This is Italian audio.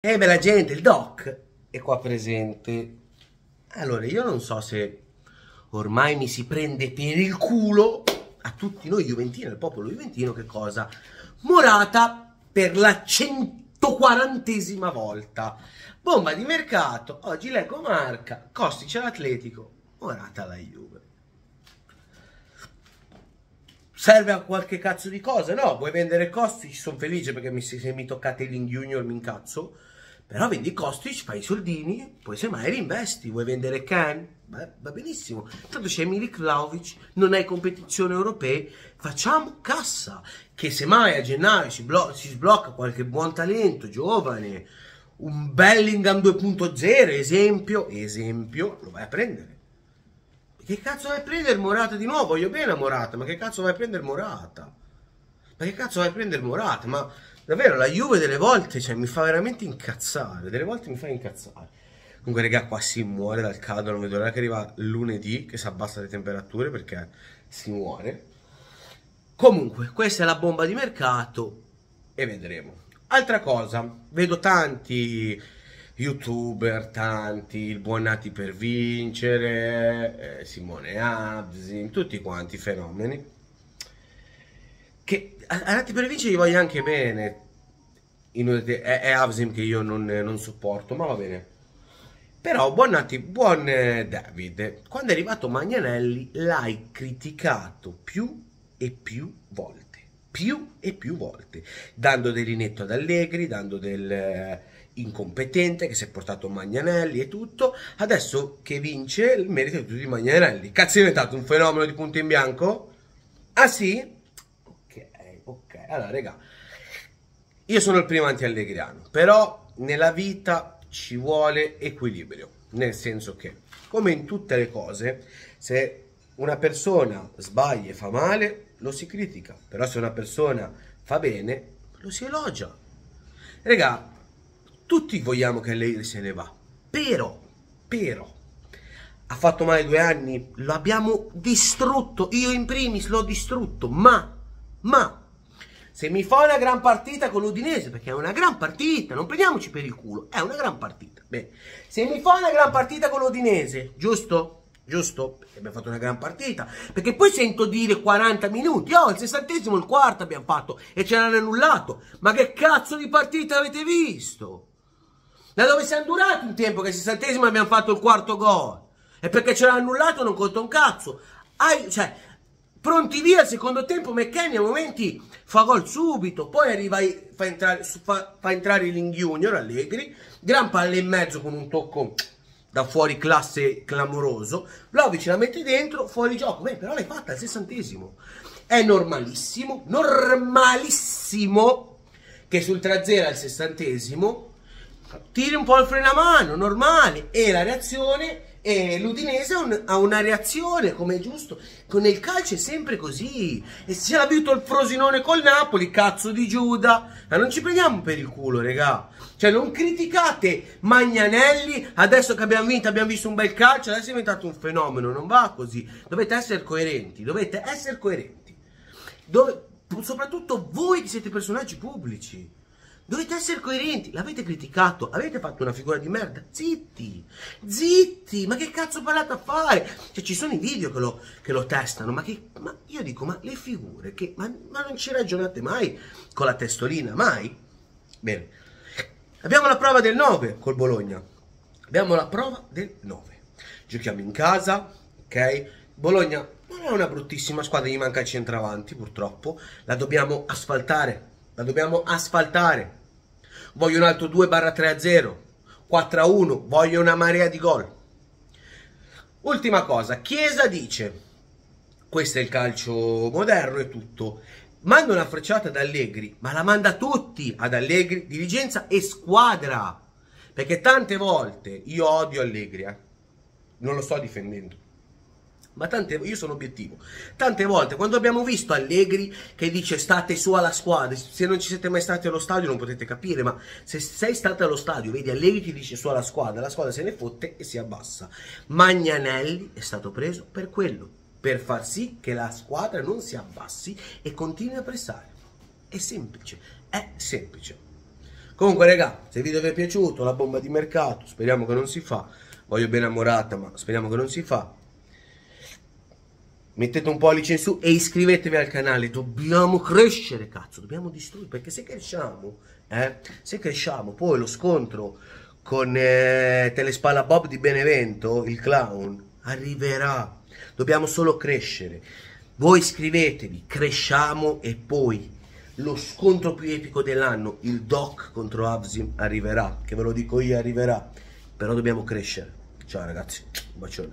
E eh, bella gente, il doc è qua presente. Allora, io non so se ormai mi si prende per il culo a tutti noi juventini, al popolo juventino, che cosa? Morata per la 140esima volta. Bomba di mercato, oggi leggo marca, Costice all'Atletico, Morata alla Juve. Serve a qualche cazzo di cosa? No, vuoi vendere Kostic? Sono felice perché mi, se mi toccate Junior mi incazzo. Però vendi Kostic, fai i soldini, poi semmai reinvesti. Vuoi vendere Can? Beh, va benissimo. Tanto c'è Milik Vlaovic, non hai competizione europee, facciamo cassa. Che semmai a gennaio si, si sblocca qualche buon talento, giovane, un Bellingham 2.0, esempio, esempio, lo vai a prendere. Che cazzo vai a prendere Morata di nuovo? Voglio bene a Morata, ma che cazzo vai a prendere Morata? Ma che cazzo vai a prendere Morata? Ma davvero la Juve delle volte cioè, mi fa veramente incazzare. Delle volte mi fa incazzare. Comunque, raga, qua si muore dal caldo. Non vedo l'ora che arriva lunedì che si abbassa le temperature perché si muore. Comunque, questa è la bomba di mercato e vedremo. Altra cosa, vedo tanti youtuber tanti, il buon Nati per vincere, eh, Simone Absin, tutti quanti fenomeni. Che a, a Nati per vincere gli voglio anche bene. Inutile, è, è Absin che io non, non, sopporto, ma va bene. Però buon Nati, buon eh, David, quando è arrivato Magnanelli l'hai criticato più e più volte. Più e più volte, dando del linetto ad Allegri, dando del eh, incompetente che si è portato Magnanelli e tutto. Adesso che vince, è tutto di Magnanelli. Cazzo è diventato un fenomeno di punto in bianco? Ah sì? Allora, raga, io sono il primo anti-allegriano, però nella vita ci vuole equilibrio. Nel senso che, come in tutte le cose, se una persona sbaglia e fa male, lo si critica. Però se una persona fa bene, lo si elogia. Raga, tutti vogliamo che Allegri se ne va. Però, però, ha fatto male due anni, lo abbiamo distrutto, io in primis l'ho distrutto, ma, ma, se mi fa una gran partita con l'Udinese, perché è una gran partita, non prendiamoci per il culo, è una gran partita, bene, se mi fa una gran partita con l'Udinese, giusto? Giusto? Perché abbiamo fatto una gran partita. Perché poi sento dire 40 minuti. Oh, il sessantesimo, il quarto abbiamo fatto e ce l'hanno annullato. Ma che cazzo di partita avete visto? Da dove siamo durati un tempo che al sessantesimo abbiamo fatto il quarto gol? E perché ce l'ha annullato non conta un cazzo. Hai, cioè, pronti via al secondo tempo, McKenny a momenti fa gol subito, poi arriva, fa entrare, fa, fa entrare il Ling Junior, Allegri, gran palle in mezzo con un tocco da fuori classe clamoroso, Vlaovic la mette dentro, fuori gioco, beh però l'hai fatta al sessantesimo. È normalissimo, normalissimo che sul 3-0 al sessantesimo tiri un po' il freno a mano, normale, e la reazione, e l'Udinese ha, una reazione, come è giusto, con il calcio è sempre così, e se l'ha avuto il Frosinone col Napoli, cazzo di Giuda, ma non ci prendiamo per il culo, regà, cioè non criticate Magnanelli, adesso che abbiamo vinto, abbiamo visto un bel calcio, adesso è diventato un fenomeno, non va così, dovete essere coerenti, dovete essere coerenti, Dove, soprattutto voi che siete personaggi pubblici, Dovete essere coerenti, l'avete criticato, avete fatto una figura di merda, zitti, zitti, ma che cazzo parlate a fare? Cioè ci sono i video che lo, che lo testano, ma, che, ma io dico, ma le figure, che, ma, ma non ci ragionate mai con la testolina, mai? Bene, abbiamo la prova del 9 col Bologna, abbiamo la prova del 9, giochiamo in casa, ok? Bologna non è una bruttissima squadra, gli manca il centravanti purtroppo, la dobbiamo asfaltare, la dobbiamo asfaltare voglio un altro 2 barra 3 a 0, 4 a 1, voglio una marea di gol. Ultima cosa, Chiesa dice, questo è il calcio moderno e tutto, manda una frecciata ad Allegri, ma la manda tutti ad Allegri, dirigenza e squadra, perché tante volte io odio Allegri, eh? non lo sto difendendo ma tante, io sono obiettivo. Tante volte quando abbiamo visto Allegri che dice state su alla squadra, se non ci siete mai stati allo stadio non potete capire, ma se sei stato allo stadio, vedi Allegri che dice su alla squadra, la squadra se ne fotte e si abbassa. Magnanelli è stato preso per quello, per far sì che la squadra non si abbassi e continui a pressare. È semplice, è semplice. Comunque, raga, se il video vi è piaciuto, la bomba di mercato, speriamo che non si fa. Voglio bene a Morata, ma speriamo che non si fa. Mettete un pollice in su e iscrivetevi al canale. Dobbiamo crescere, cazzo. Dobbiamo distruggere. Perché se cresciamo, eh, se cresciamo, poi lo scontro con eh, Telespalla Bob di Benevento, il clown, arriverà. Dobbiamo solo crescere. Voi iscrivetevi, cresciamo e poi lo scontro più epico dell'anno, il Doc contro Avzim, arriverà. Che ve lo dico io, arriverà. Però dobbiamo crescere. Ciao ragazzi, un bacione.